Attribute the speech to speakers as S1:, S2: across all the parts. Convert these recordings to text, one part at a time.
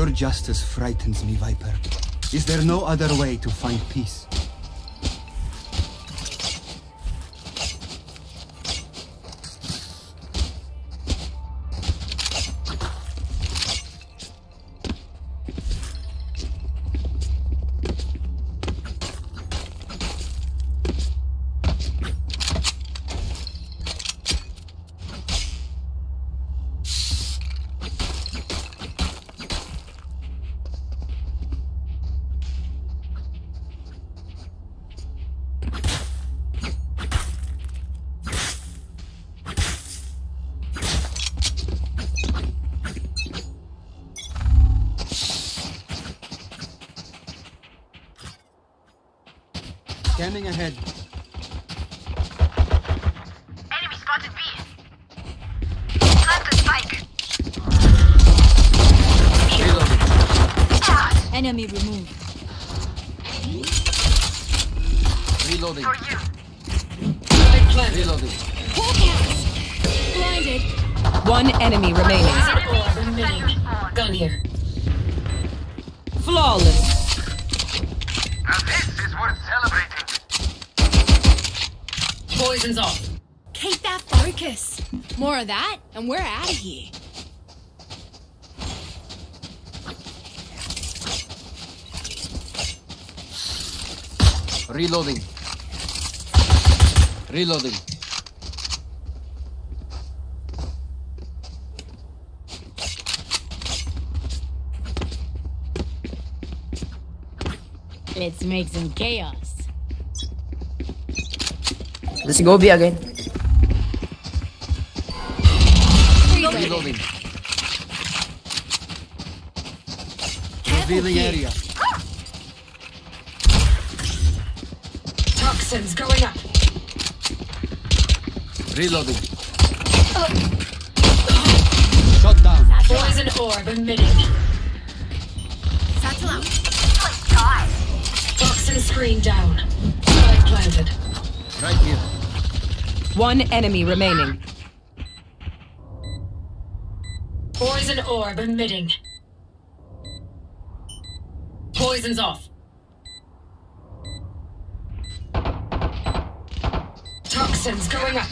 S1: Your justice frightens me, Viper. Is there no other way to find peace? Scanning ahead.
S2: Enemy spotted B. Plant the spike.
S3: Reloading.
S4: Enemy removed.
S3: Reloading.
S2: For you.
S3: Reloading.
S4: Blinded.
S5: One enemy remaining.
S6: Poison's off.
S4: Keep that focus. More of that, and we're out of here.
S3: Reloading. Reloading.
S4: Let's make some chaos.
S7: Let's go B again.
S3: Reloading.
S1: Revealing area.
S6: Toxins going up.
S3: Reloading. Uh.
S1: Shot down.
S6: Poison orb emitting.
S4: Satchel out.
S6: Toxin screen down. Spike planted.
S1: Right here.
S5: One enemy remaining.
S6: Poison orb emitting. Poison's off. Toxins going up.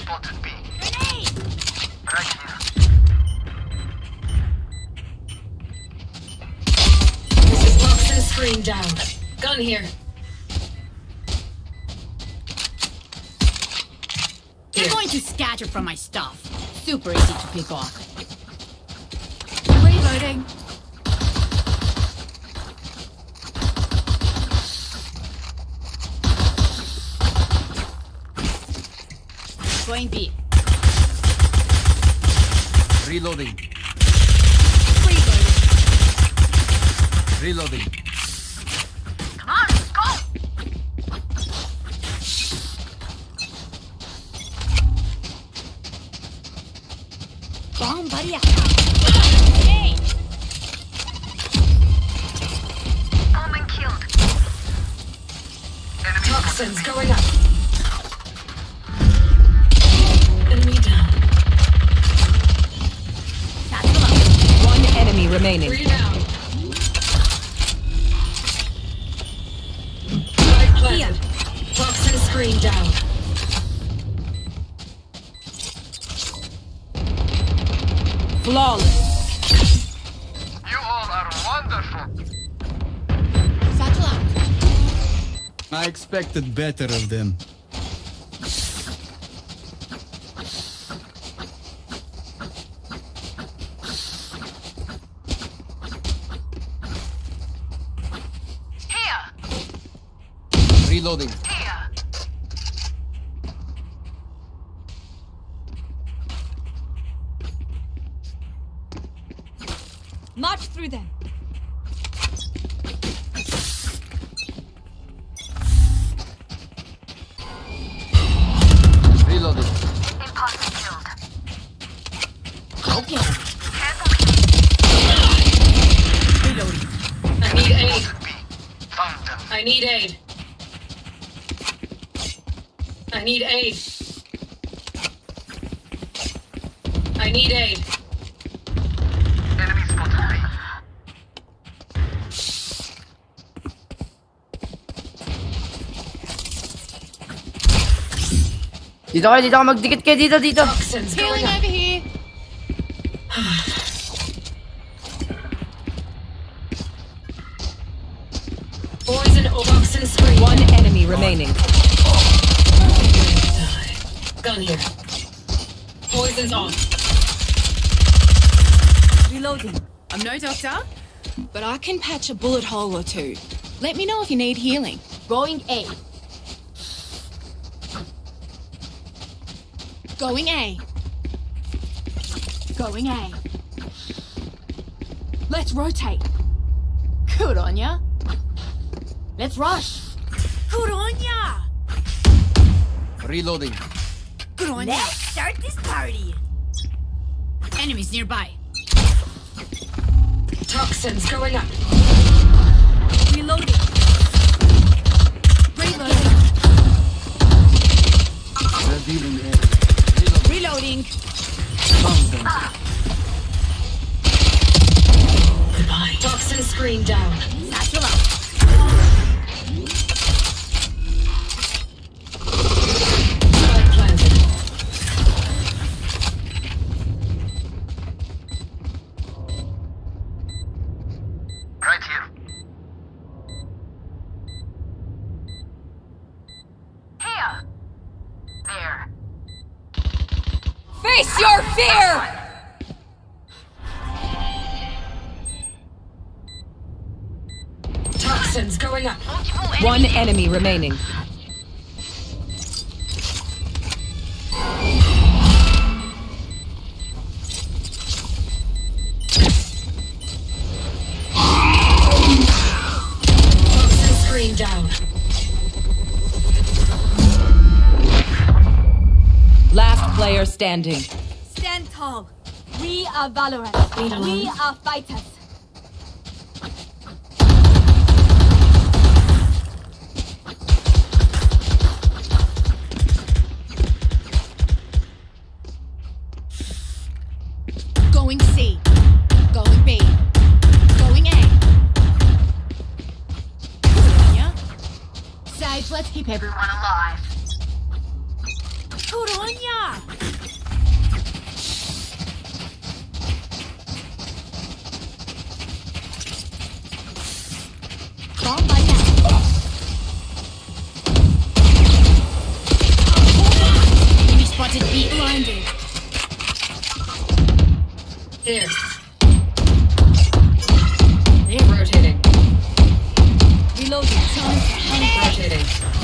S6: This is toxin screen down. Gun here.
S4: You're going to scatter from my stuff. Super easy to pick off. Reloading. Going B.
S3: Reloading.
S4: Reloading.
S3: Reloading.
S4: Bomb buddy.
S2: Omen killed. Enemy
S6: Toxins going up. Enemy down.
S4: Satchel out.
S5: One enemy remaining.
S6: Three down.
S1: Expected better of them.
S2: Here.
S3: Reloading.
S2: Here.
S4: March through them.
S6: I need aid. I need aid. I need aid.
S2: Enemy spotted.
S7: Dito kayo, dito ako magdikit kayo, dito, dito.
S6: Toxins going up.
S4: But I can patch a bullet hole or two. Let me know if you need healing. Going A. Going A. Going A. Let's rotate. Good on ya. Let's rush. Good on ya.
S3: Reloading.
S4: Good on ya. Let's start this party. Enemies nearby.
S6: Toxins going up.
S4: Reloading. Reloading. Reloading.
S6: Goodbye. Toxin screen down.
S4: Satchel out.
S6: Spike planted.
S2: Right here. Here. There.
S4: Face your fear!
S6: Toxins going up.
S5: One enemy remaining. Standing.
S4: Stand tall. We are Valorant. We are fighters. Going C. Going B. Going A. Sage, let's keep everyone alive.
S6: They're rotating.
S4: Reloading. Time.
S6: Rotating.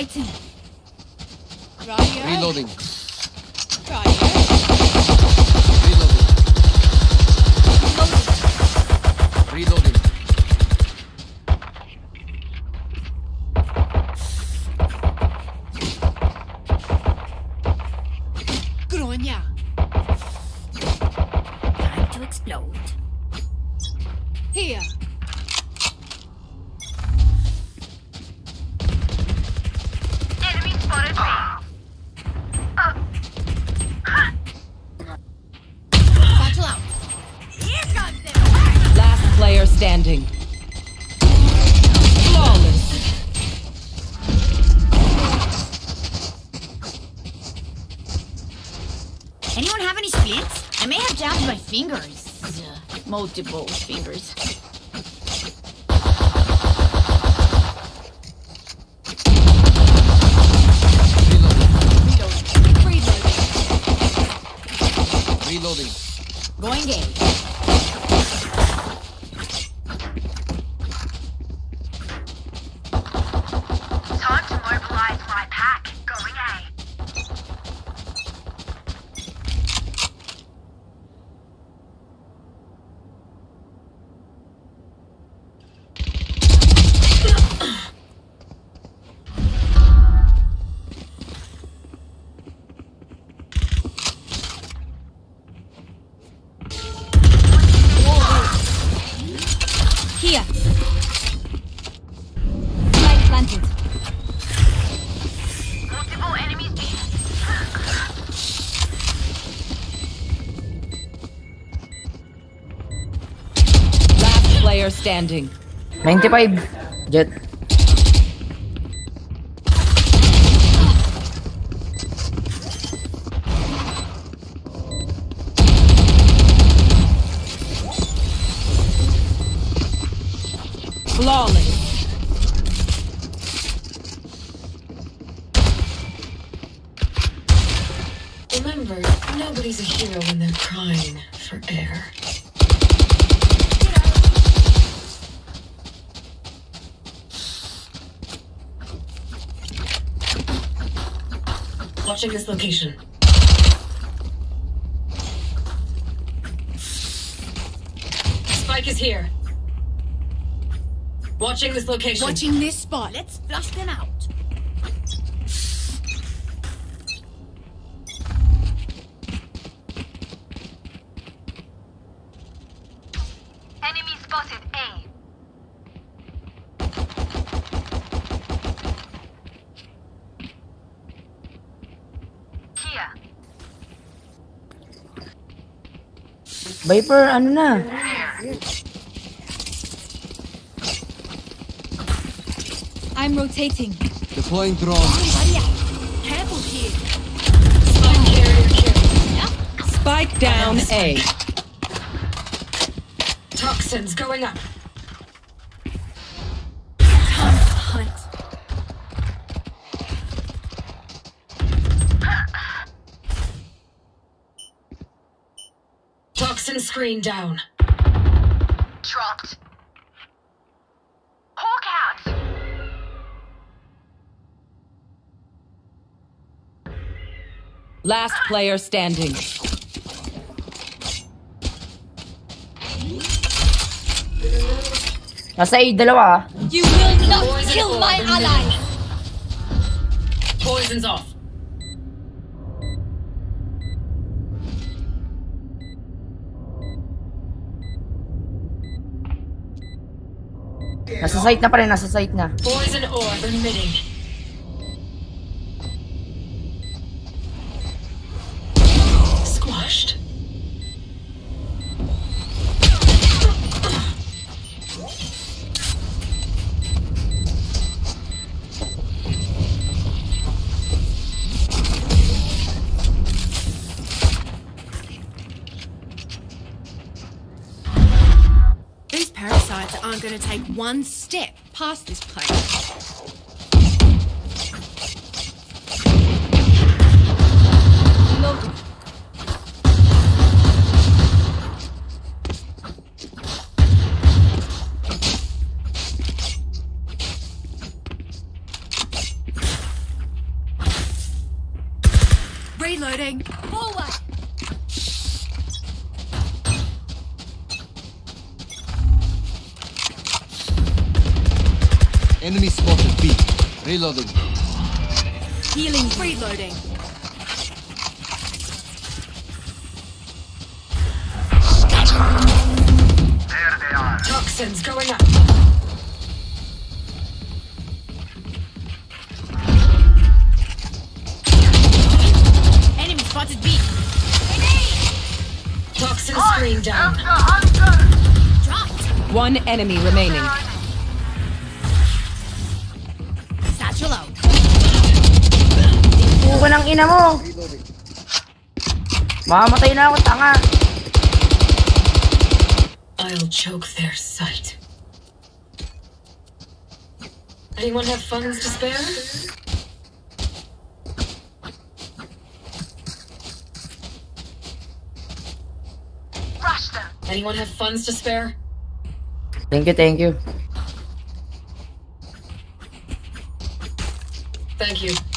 S8: Fighting.
S3: Reloading.
S5: standing. Flawless.
S8: Anyone have any splits? I may have jabbed my fingers. Multiple fingers.
S3: Reloading.
S4: Reloading.
S5: Reloading. Going in. Standing.
S7: 95. Jet.
S6: Watching this location. Spike is here. Watching this location.
S4: Watching this spot.
S8: Let's flush them out.
S2: Enemy spotted A. Here.
S7: Viper, ano na?
S4: I'm rotating.
S1: Deploying drone.
S8: Careful here.
S6: Spike carrier killed.
S5: Spike down A.
S6: Toxins going up. Screen down.
S2: Dropped. Hawk out.
S5: Last player standing.
S7: Nasa A, dalawa.
S8: You will not kill my ally.
S6: Poison's off.
S7: Nasa site na pa rin, nasa site na.
S6: Poison orb emitting.
S4: One step past this place. Reloading. Healing. Reloading.
S2: There they are.
S6: Toxins going up.
S8: Enemy spotted B.
S6: Toxin screen down.
S2: The hunter.
S8: Dropped.
S5: One enemy remaining.
S7: Buka ng ina mo. Mamamatay na ako, tanga.
S6: I'll choke their sight. Anyone have funds to spare?
S2: Rush them.
S6: Anyone have funds to spare?
S7: Thank you, thank you.
S6: Thank you.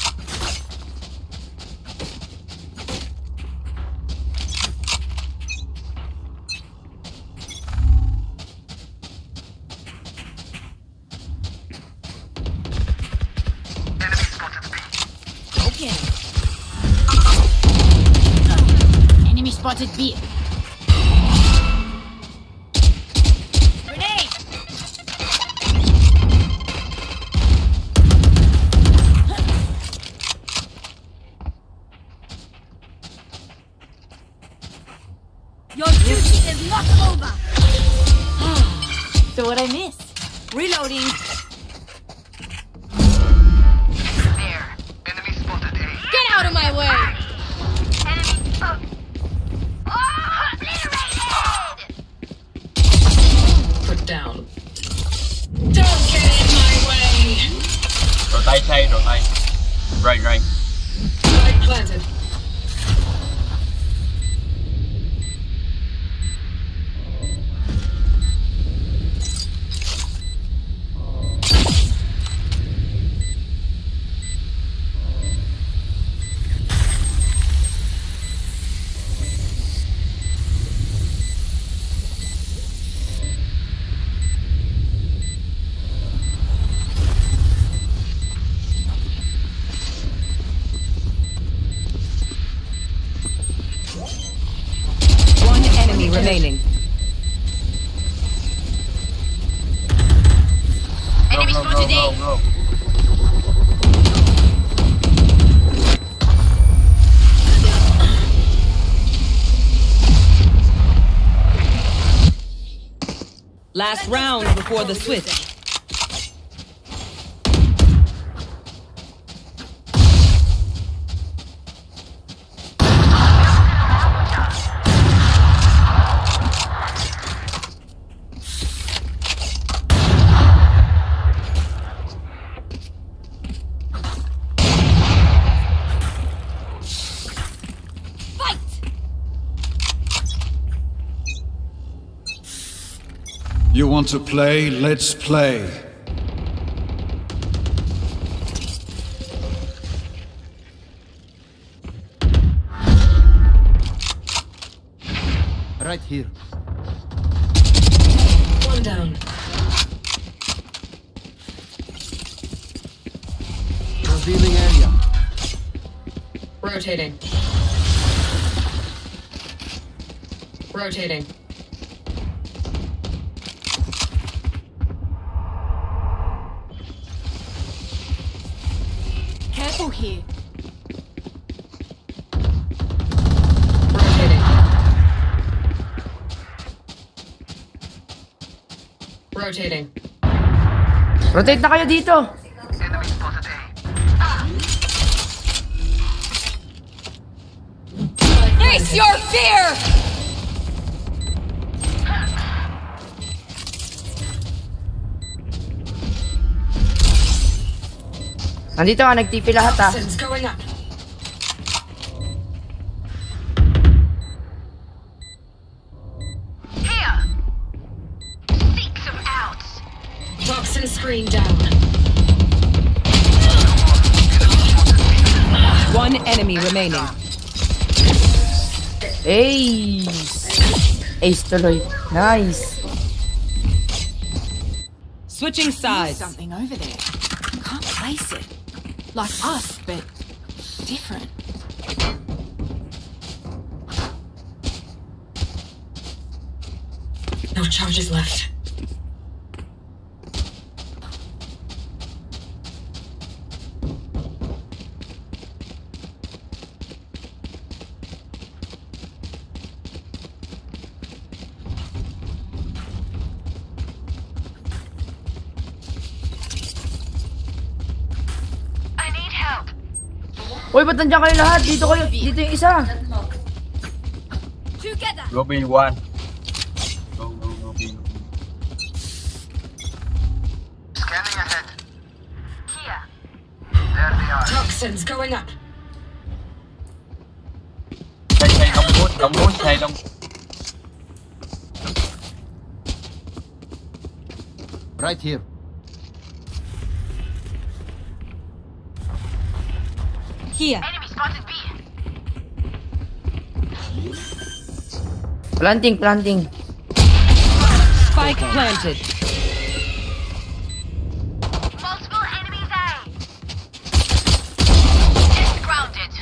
S8: Your duty is not over.
S7: so
S6: what I
S5: missed? Reloading. Remaining.
S9: Go,
S8: Enemy
S9: go,
S8: spotted
S9: go,
S8: A.
S9: go, go.
S5: Last round before the switch.
S10: Want to play? Let's play.
S1: Right here.
S6: One down.
S1: Revealing area.
S6: Rotating. Rotating. Rotating.
S7: Rotate na kayo dito.
S2: Enemy spotted A.
S8: Face your fear!
S7: Nandito ka, nag-TP lahat ah.
S6: Toxin screen down.
S5: One enemy remaining.
S7: Ace! Ace tuloy. Nice.
S5: Switching sides.
S4: Something over there. Can't place it. Like us, but different.
S6: No charges left.
S7: Uy, ba't nandiyan kayo lahat? Dito kayo. Dito yung isa.
S8: Together!
S9: Go B1. Go, go, go B.
S2: Scanning ahead. Here. There they are.
S6: Toxins going up.
S9: Chạy, chạy, đồng mút, đồng chạy, đồng
S1: Right here.
S5: Here.
S2: Enemy spotted B.
S7: Planting, planting.
S5: Spike planted.
S2: Multiple enemies A. Just grounded.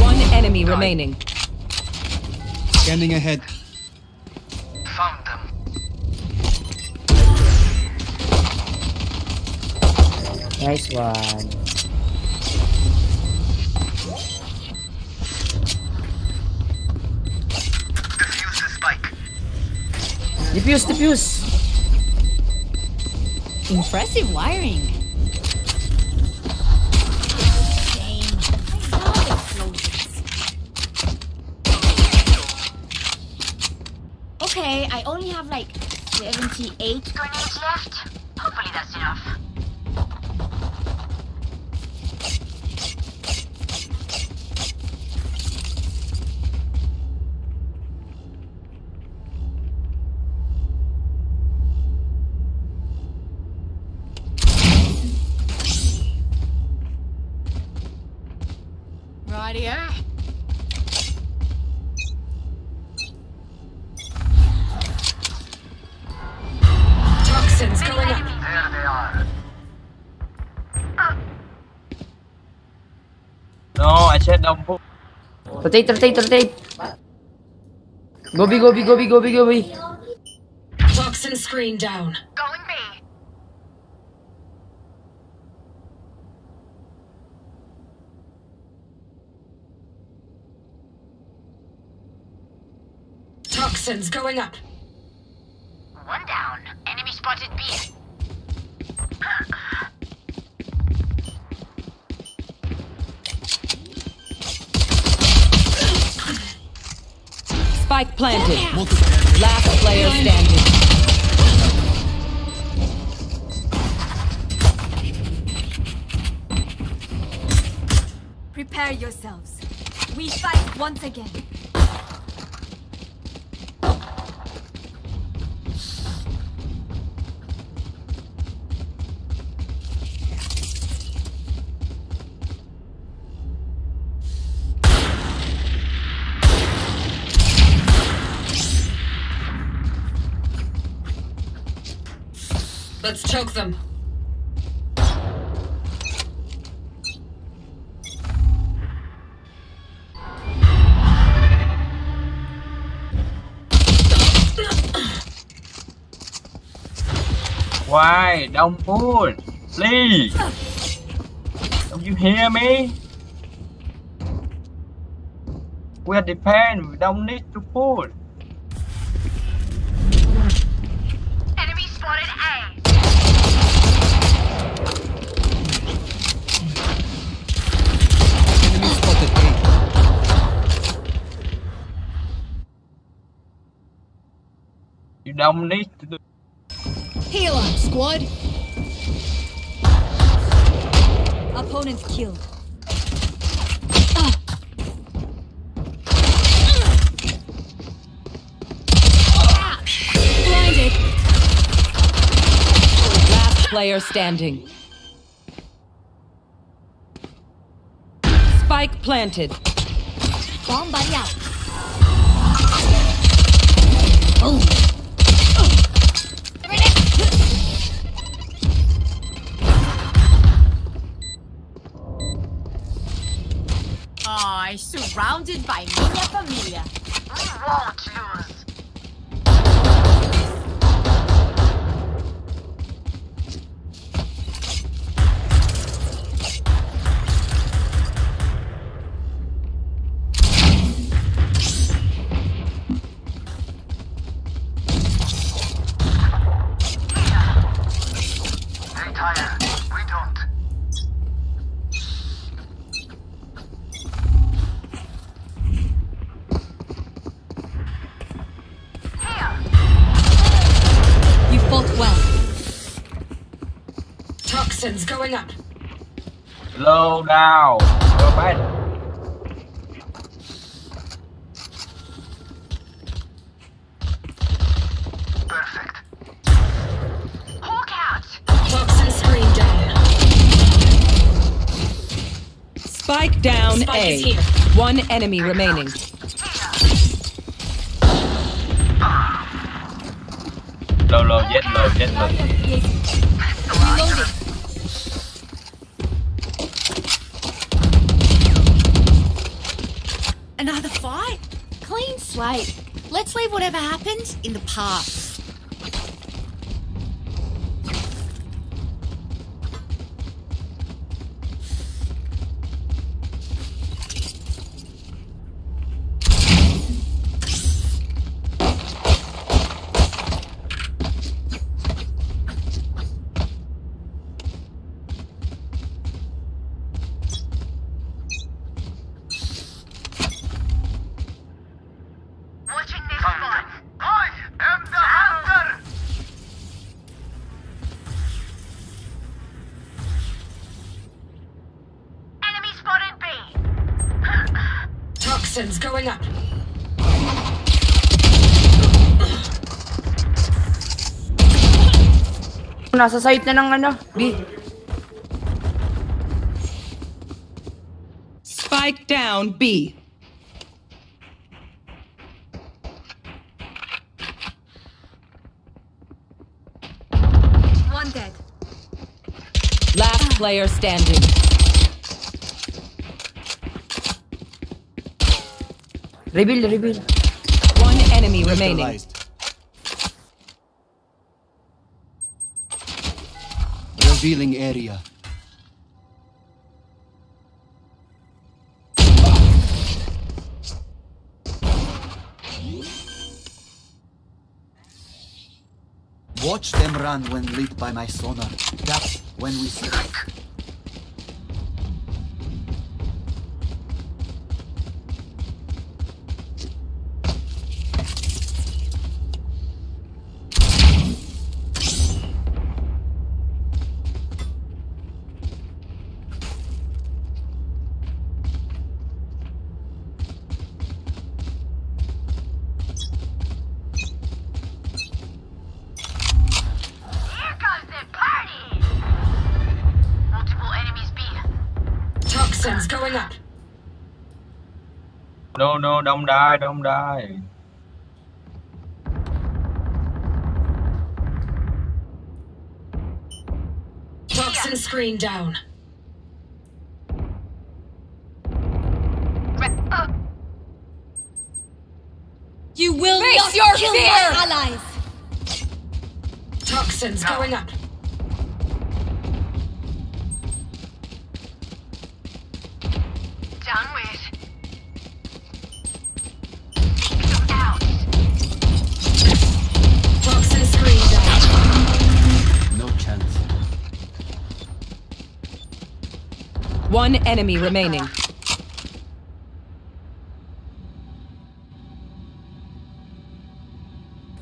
S5: One enemy remaining.
S1: Scanning ahead.
S7: Nice one.
S2: Defuse the spike.
S7: Diffuse, diffuse.
S8: Impressive wiring. Shame. I love explosions. Okay, I only have like 78.
S2: Grenades left. Hopefully that's enough.
S7: Rotate, rotate, rotate. Gobi, gobi, gobi, gobi, gobi.
S6: Toxin screen down.
S2: Going B.
S6: Toxins going up.
S2: One down. Enemy spotted B.
S5: Spike planted. Last player standing.
S8: Prepare yourselves. We fight once again.
S6: Let's choke them.
S9: Why? Đông phút. Please. Don't you hear me? We are depend. We don't need to put. You don't need to do.
S4: Heal up, squad.
S8: Opponent killed.
S4: Blinded.
S5: Last player standing. Spike planted.
S8: Bomb buddy out.
S4: Oh. Surrounded by minha
S8: família.
S6: Um monte de
S9: Slow down. Go back.
S2: Perfect. Hawk out.
S6: Toxin screen down.
S5: Spike down
S6: Spike
S5: A.
S6: is here.
S5: One enemy remaining.
S9: Low, low, Jett low, Jett low.
S4: Leave whatever happened in the past.
S6: Going up.
S7: Nasa site na ng ano, B.
S5: Spike down B.
S3: One dead.
S5: Last player standing.
S7: Reveal, reveal.
S5: One enemy remaining.
S1: Revealing area. Watch them run when lit by my sonar. That's when we strike.
S9: No, no, don't die, don't die.
S6: Toxin screen down.
S3: You will not your kill fear! my allies!
S6: Toxins going up.
S5: One enemy remaining.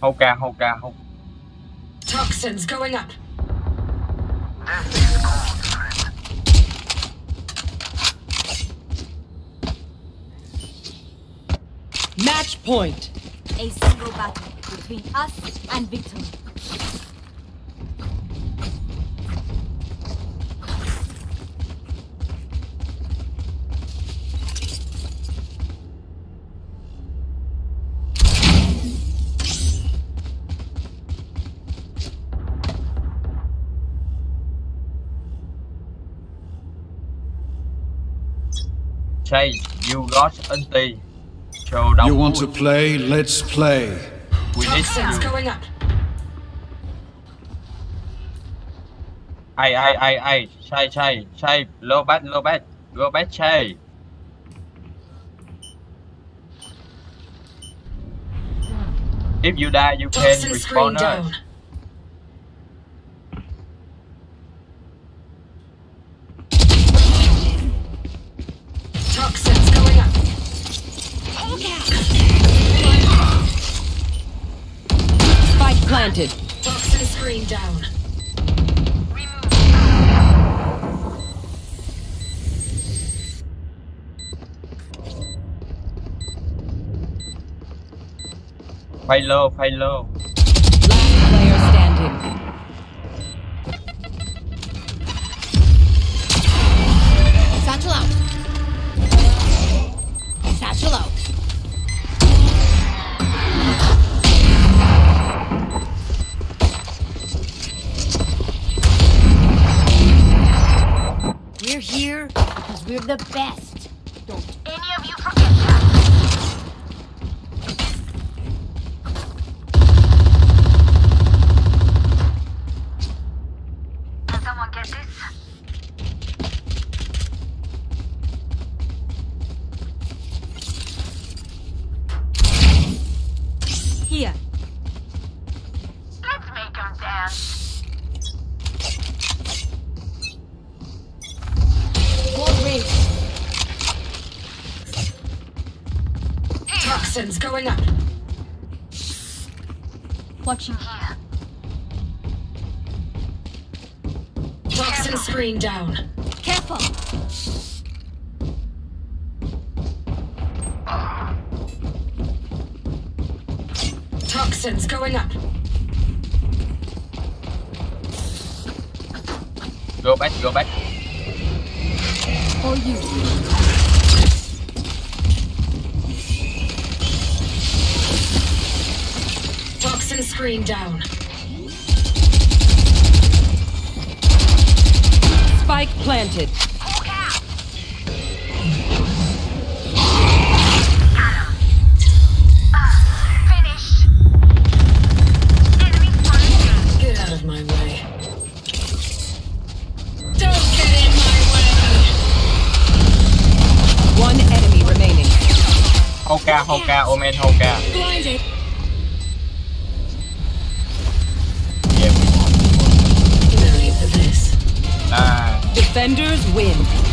S9: Hâu ca, hâu ca, hâu.
S6: Toxins going up.
S11: Death is cold, friend.
S5: Match point.
S2: A single battle between us and victory.
S9: Say, you got anti. Show đông
S10: You want to
S9: vui.
S10: play? Let's play.
S9: We need
S6: Toxins
S9: you.
S6: going up.
S9: Ai, ai, ai, ai. Say, say, say. Low bat, low bat. Go bat, say. If you die, you can
S6: Toxin screen
S9: respawn us.
S5: Spike.
S6: Toxin screen down.
S9: Phai low, phai low.
S2: The best.
S6: Toxins going up.
S9: Go back, go back.
S4: Or you.
S6: Toxin screen down.
S5: Spike planted.
S9: Hoka, Omen, Hoka.
S4: Blinded.
S9: Yeah, we.
S5: Defenders win.